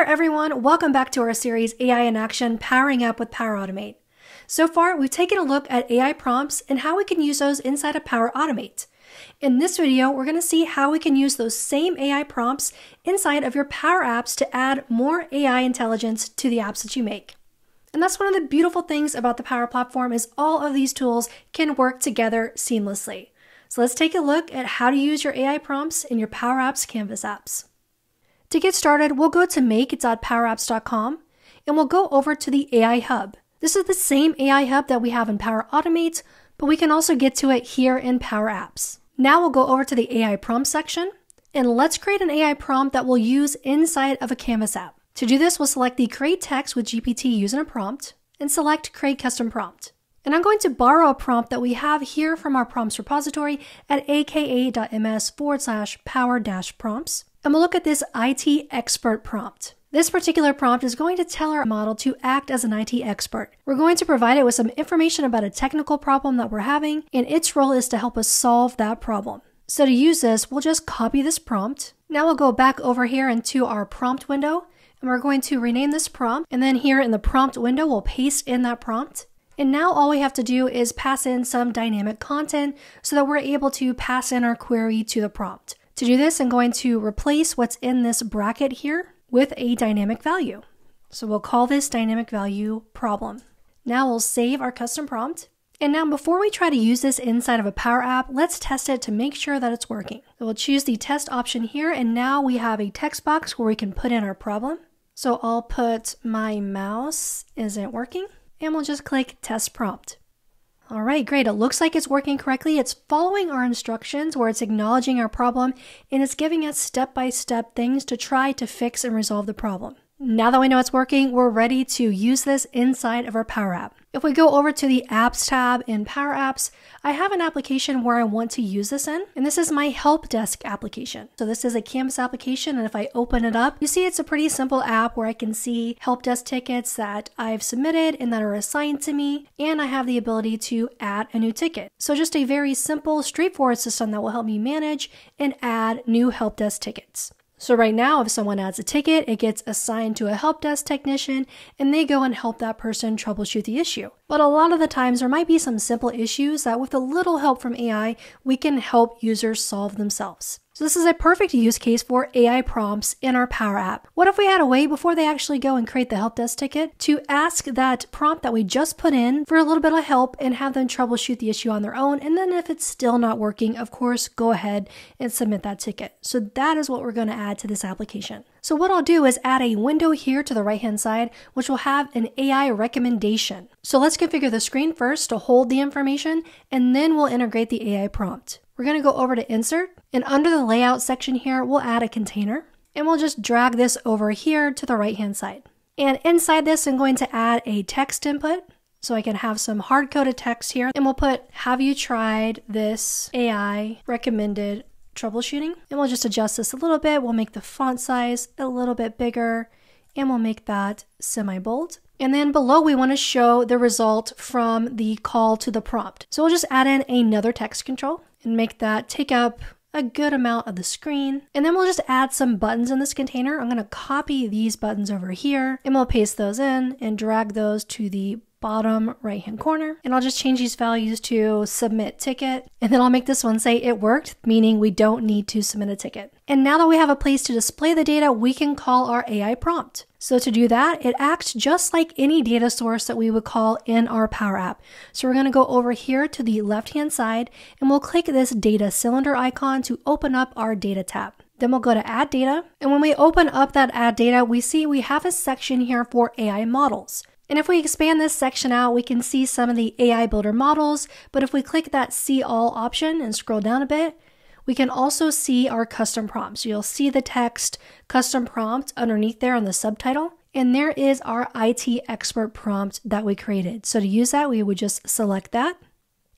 there, everyone. Welcome back to our series AI in Action Powering Up with Power Automate. So far, we've taken a look at AI prompts and how we can use those inside of Power Automate. In this video, we're going to see how we can use those same AI prompts inside of your Power Apps to add more AI intelligence to the apps that you make. And that's one of the beautiful things about the Power Platform is all of these tools can work together seamlessly. So let's take a look at how to use your AI prompts in your Power Apps Canvas apps. To get started, we'll go to make.powerapps.com and we'll go over to the AI Hub. This is the same AI Hub that we have in Power Automate, but we can also get to it here in Power Apps. Now we'll go over to the AI prompt section and let's create an AI prompt that we'll use inside of a Canvas app. To do this, we'll select the Create Text with GPT using a prompt and select Create Custom Prompt. And I'm going to borrow a prompt that we have here from our prompts repository at aka.ms forward slash power dash prompts. And we'll look at this IT expert prompt. This particular prompt is going to tell our model to act as an IT expert. We're going to provide it with some information about a technical problem that we're having, and its role is to help us solve that problem. So to use this, we'll just copy this prompt. Now we'll go back over here into our prompt window, and we're going to rename this prompt. And then here in the prompt window, we'll paste in that prompt. And now all we have to do is pass in some dynamic content so that we're able to pass in our query to the prompt. To do this, I'm going to replace what's in this bracket here with a dynamic value. So we'll call this dynamic value problem. Now we'll save our custom prompt. And now before we try to use this inside of a Power App, let's test it to make sure that it's working. So we'll choose the test option here and now we have a text box where we can put in our problem. So I'll put my mouse isn't working and we'll just click test prompt. All right, great. It looks like it's working correctly. It's following our instructions where it's acknowledging our problem and it's giving us step-by-step things to try to fix and resolve the problem. Now that we know it's working, we're ready to use this inside of our Power App. If we go over to the Apps tab in Power Apps, I have an application where I want to use this in, and this is my Help Desk application. So this is a Canvas application, and if I open it up, you see it's a pretty simple app where I can see help desk tickets that I've submitted and that are assigned to me, and I have the ability to add a new ticket. So just a very simple, straightforward system that will help me manage and add new help desk tickets. So right now, if someone adds a ticket, it gets assigned to a help desk technician and they go and help that person troubleshoot the issue. But a lot of the times there might be some simple issues that with a little help from AI, we can help users solve themselves. So this is a perfect use case for AI prompts in our Power App. What if we had a way before they actually go and create the help desk ticket to ask that prompt that we just put in for a little bit of help and have them troubleshoot the issue on their own. And then if it's still not working, of course, go ahead and submit that ticket. So that is what we're going to add to this application. So what I'll do is add a window here to the right hand side, which will have an AI recommendation. So let's configure the screen first to hold the information, and then we'll integrate the AI prompt. We're going to go over to Insert, and under the Layout section here, we'll add a container, and we'll just drag this over here to the right-hand side. And inside this, I'm going to add a text input, so I can have some hard-coded text here, and we'll put, have you tried this AI recommended troubleshooting? And we'll just adjust this a little bit. We'll make the font size a little bit bigger, and we'll make that semi-bold. And then below we want to show the result from the call to the prompt. So we'll just add in another text control and make that take up a good amount of the screen. And then we'll just add some buttons in this container. I'm going to copy these buttons over here and we'll paste those in and drag those to the bottom right hand corner. And I'll just change these values to submit ticket. And then I'll make this one say it worked, meaning we don't need to submit a ticket. And now that we have a place to display the data, we can call our AI prompt. So to do that, it acts just like any data source that we would call in our Power App. So we're going to go over here to the left hand side and we'll click this data cylinder icon to open up our data tab. Then we'll go to add data. And when we open up that add data, we see we have a section here for AI models. And if we expand this section out, we can see some of the AI Builder models, but if we click that See All option and scroll down a bit, we can also see our custom prompts. You'll see the text custom prompt underneath there on the subtitle. And there is our IT expert prompt that we created. So to use that, we would just select that.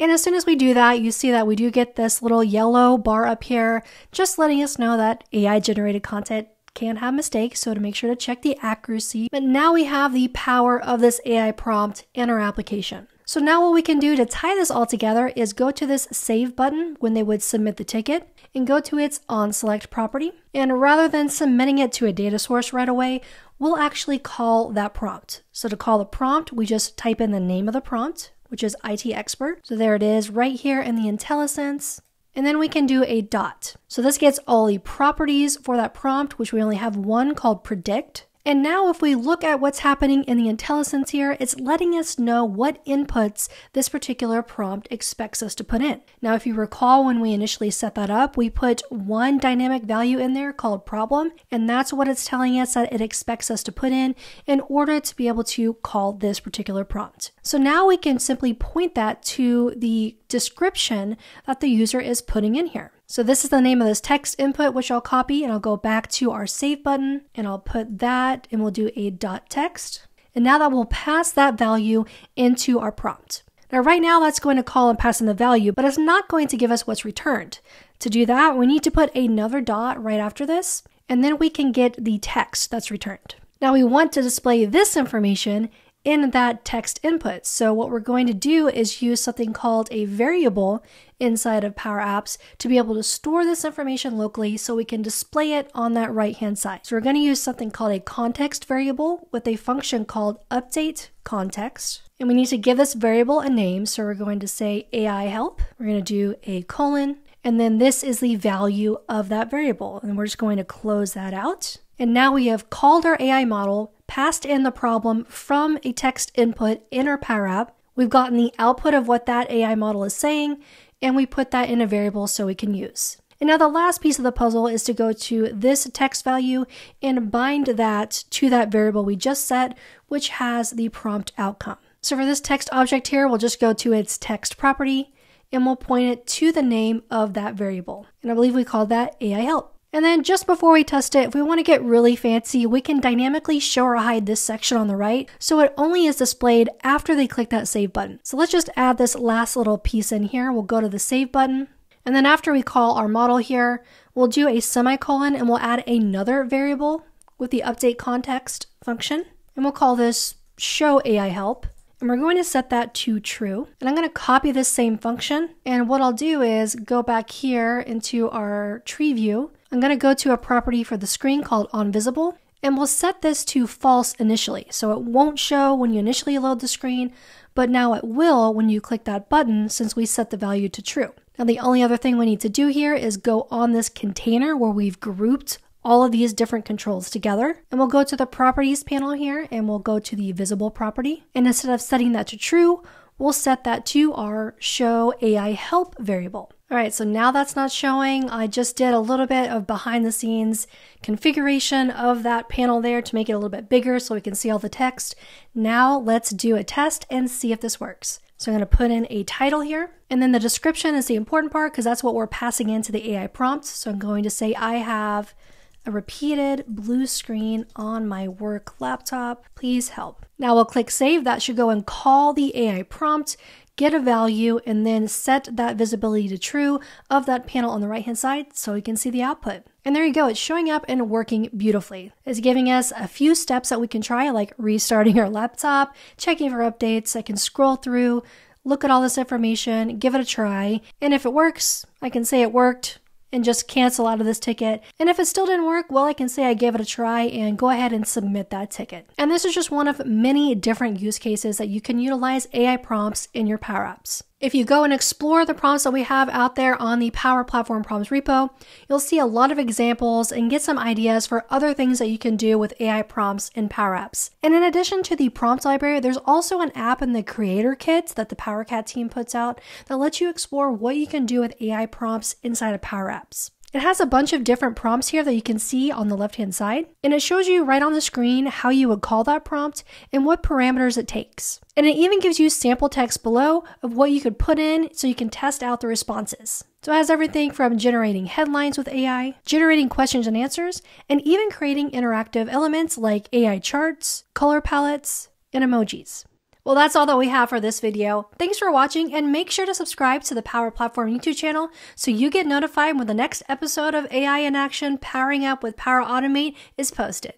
And as soon as we do that, you see that we do get this little yellow bar up here, just letting us know that AI generated content can have mistakes, so to make sure to check the accuracy. But now we have the power of this AI prompt in our application. So now what we can do to tie this all together is go to this save button when they would submit the ticket and go to its on select property. And rather than submitting it to a data source right away, we'll actually call that prompt. So to call the prompt, we just type in the name of the prompt, which is IT expert. So there it is right here in the IntelliSense. And then we can do a dot. So this gets all the properties for that prompt, which we only have one called predict. And now if we look at what's happening in the IntelliSense here, it's letting us know what inputs this particular prompt expects us to put in. Now, if you recall when we initially set that up, we put one dynamic value in there called problem, and that's what it's telling us that it expects us to put in in order to be able to call this particular prompt. So now we can simply point that to the description that the user is putting in here. So this is the name of this text input, which I'll copy and I'll go back to our save button and I'll put that and we'll do a dot text. And now that will pass that value into our prompt. Now right now that's going to call and pass in the value, but it's not going to give us what's returned. To do that, we need to put another dot right after this, and then we can get the text that's returned. Now we want to display this information in that text input. So what we're going to do is use something called a variable inside of Power Apps to be able to store this information locally so we can display it on that right hand side. So we're going to use something called a context variable with a function called update context. And we need to give this variable a name. So we're going to say AI help. We're going to do a colon. And then this is the value of that variable. And we're just going to close that out. And now we have called our AI model passed in the problem from a text input in our Power App. We've gotten the output of what that AI model is saying, and we put that in a variable so we can use. And now the last piece of the puzzle is to go to this text value and bind that to that variable we just set, which has the prompt outcome. So for this text object here, we'll just go to its text property and we'll point it to the name of that variable. And I believe we called that AI help. And then just before we test it, if we want to get really fancy, we can dynamically show or hide this section on the right so it only is displayed after they click that save button. So let's just add this last little piece in here. We'll go to the save button. And then after we call our model here, we'll do a semicolon and we'll add another variable with the update context function. And we'll call this show AI help. And we're going to set that to true. And I'm going to copy this same function. And what I'll do is go back here into our tree view I'm going to go to a property for the screen called onVisible, and we'll set this to false initially. So it won't show when you initially load the screen, but now it will when you click that button since we set the value to true. Now the only other thing we need to do here is go on this container where we've grouped all of these different controls together. And we'll go to the properties panel here and we'll go to the visible property. And instead of setting that to true, we'll set that to our show AI help variable. All right, so now that's not showing. I just did a little bit of behind the scenes configuration of that panel there to make it a little bit bigger so we can see all the text. Now let's do a test and see if this works. So I'm going to put in a title here, and then the description is the important part because that's what we're passing into the AI prompt. So I'm going to say I have a repeated blue screen on my work laptop. Please help. Now we'll click save. That should go and call the AI prompt, get a value, and then set that visibility to true of that panel on the right hand side so we can see the output. And there you go, it's showing up and working beautifully. It's giving us a few steps that we can try, like restarting our laptop, checking for updates. I can scroll through, look at all this information, give it a try, and if it works, I can say it worked, and just cancel out of this ticket. And if it still didn't work, well, I can say I gave it a try and go ahead and submit that ticket. And this is just one of many different use cases that you can utilize AI prompts in your Power Apps. If you go and explore the prompts that we have out there on the Power Platform Prompts repo, you'll see a lot of examples and get some ideas for other things that you can do with AI prompts in Power Apps. And in addition to the prompt library, there's also an app in the Creator Kit that the PowerCat team puts out that lets you explore what you can do with AI prompts inside of Power Apps. It has a bunch of different prompts here that you can see on the left hand side, and it shows you right on the screen how you would call that prompt and what parameters it takes. And it even gives you sample text below of what you could put in so you can test out the responses. So it has everything from generating headlines with AI, generating questions and answers, and even creating interactive elements like AI charts, color palettes, and emojis. Well, that's all that we have for this video. Thanks for watching and make sure to subscribe to the Power Platform YouTube channel so you get notified when the next episode of AI in Action Powering Up with Power Automate is posted.